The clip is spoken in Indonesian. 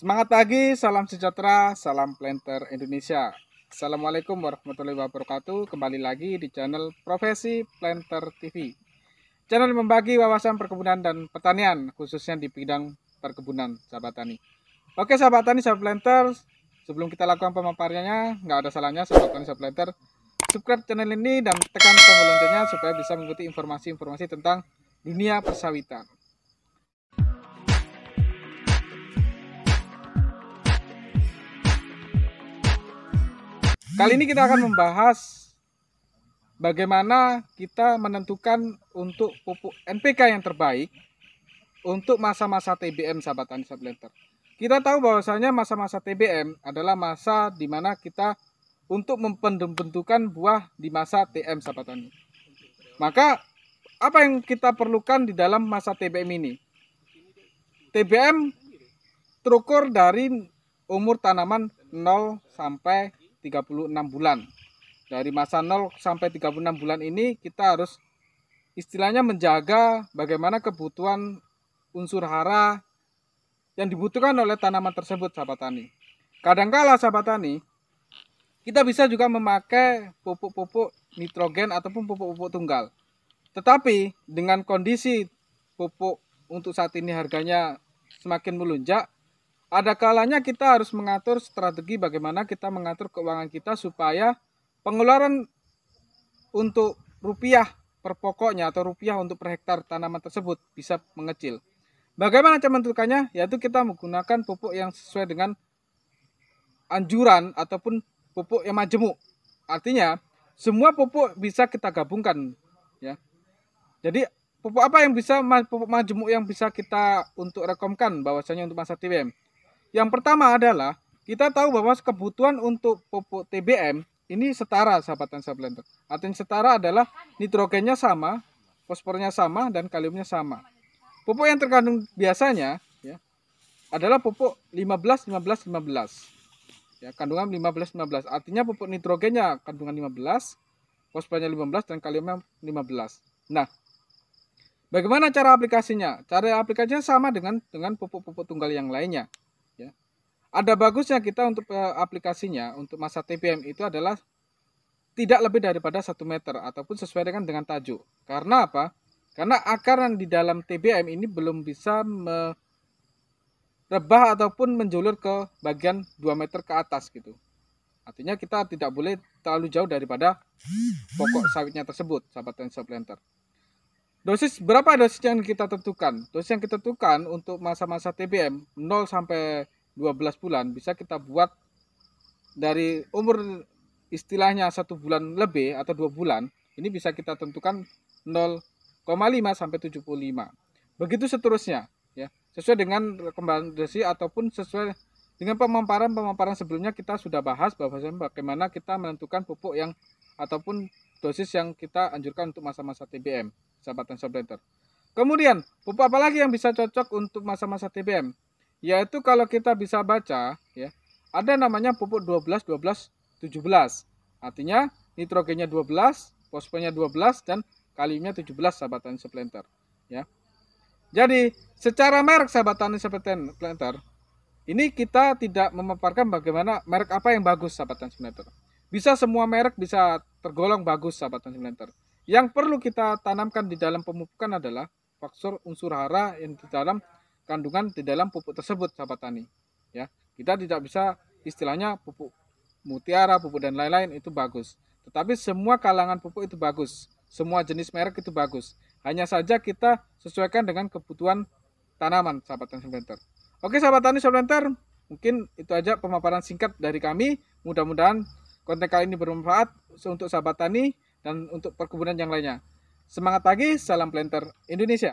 Semangat pagi, salam sejahtera, salam planter Indonesia. Assalamualaikum warahmatullahi wabarakatuh. Kembali lagi di channel Profesi Planter TV. Channel membagi wawasan perkebunan dan pertanian, khususnya di bidang perkebunan, sahabat tani. Oke, sahabat tani, sahabat planter, sebelum kita lakukan pemaparannya, nggak ada salahnya, sahabat tani, sahabat planter, subscribe channel ini dan tekan tombol loncengnya supaya bisa mengikuti informasi-informasi tentang dunia persawitan. Kali ini kita akan membahas bagaimana kita menentukan untuk pupuk NPK yang terbaik untuk masa-masa TBM sahabat tani Kita tahu bahwasanya masa-masa TBM adalah masa di mana kita untuk membentukan buah di masa TM sahabat tani. Maka apa yang kita perlukan di dalam masa TBM ini? TBM terukur dari umur tanaman 0 sampai 36 bulan. Dari masa 0 sampai 36 bulan ini kita harus istilahnya menjaga bagaimana kebutuhan unsur hara yang dibutuhkan oleh tanaman tersebut sahabat tani. Kadangkala sahabat tani kita bisa juga memakai pupuk-pupuk nitrogen ataupun pupuk-pupuk tunggal. Tetapi dengan kondisi pupuk untuk saat ini harganya semakin melunjak, ada kalanya kita harus mengatur strategi bagaimana kita mengatur keuangan kita supaya pengeluaran untuk rupiah per pokoknya atau rupiah untuk per hektar tanaman tersebut bisa mengecil. Bagaimana cara menentukannya? Yaitu kita menggunakan pupuk yang sesuai dengan anjuran ataupun pupuk yang majemuk. Artinya, semua pupuk bisa kita gabungkan ya. Jadi, pupuk apa yang bisa pupuk majemuk yang bisa kita untuk rekomkan bahwasanya untuk masa TBM? Yang pertama adalah kita tahu bahwa kebutuhan untuk pupuk TBM ini setara sahabat sahabat Artinya setara adalah nitrogennya sama, fosfornya sama dan kaliumnya sama. Pupuk yang terkandung biasanya ya adalah pupuk 15 15 15. Ya, kandungan 15 15. Artinya pupuk nitrogennya kandungan 15, fosfornya 15 dan kaliumnya 15. Nah, bagaimana cara aplikasinya? Cara aplikasinya sama dengan dengan pupuk-pupuk tunggal yang lainnya ada bagusnya kita untuk eh, aplikasinya untuk masa TPM itu adalah tidak lebih daripada satu meter ataupun sesuai dengan dengan tajuk. Karena apa? Karena akar yang di dalam TBM ini belum bisa merebah ataupun menjulur ke bagian 2 meter ke atas gitu. Artinya kita tidak boleh terlalu jauh daripada pokok sawitnya tersebut, sahabat dan supplementer. Dosis berapa dosis yang kita tentukan? Dosis yang kita tentukan untuk masa-masa TBM 0 sampai 12 bulan bisa kita buat dari umur istilahnya satu bulan lebih atau dua bulan ini bisa kita tentukan 0,5 sampai 75 begitu seterusnya ya. Sesuai dengan rekomendasi ataupun sesuai dengan pemaparan-pemaparan sebelumnya kita sudah bahas bahwa bagaimana kita menentukan pupuk yang ataupun dosis yang kita anjurkan untuk masa-masa TBM sahabat dan kemudian pupuk apa lagi yang bisa cocok untuk masa-masa TBM yaitu kalau kita bisa baca ya ada namanya pupuk 12 12 17 artinya nitrogennya 12 fosfornya 12 dan kaliumnya 17 sahabat tani supplanter ya. Jadi secara merek sahabat tani supplanter ini kita tidak memaparkan bagaimana merek apa yang bagus sahabat tani supplanter bisa semua merek bisa tergolong bagus sahabat tani supplanter yang perlu kita tanamkan di dalam pemupukan adalah faktor unsur hara yang di dalam kandungan di dalam pupuk tersebut sahabat tani. Ya kita tidak bisa istilahnya pupuk mutiara pupuk dan lain-lain itu bagus. Tetapi semua kalangan pupuk itu bagus. Semua jenis merek itu bagus. Hanya saja kita sesuaikan dengan kebutuhan tanaman sahabat tani sebentar oke sahabat tani sebentar mungkin itu aja pemaparan singkat dari kami. Mudah-mudahan konten kali ini bermanfaat untuk sahabat tani dan untuk perkebunan yang lainnya. Semangat pagi salam planter Indonesia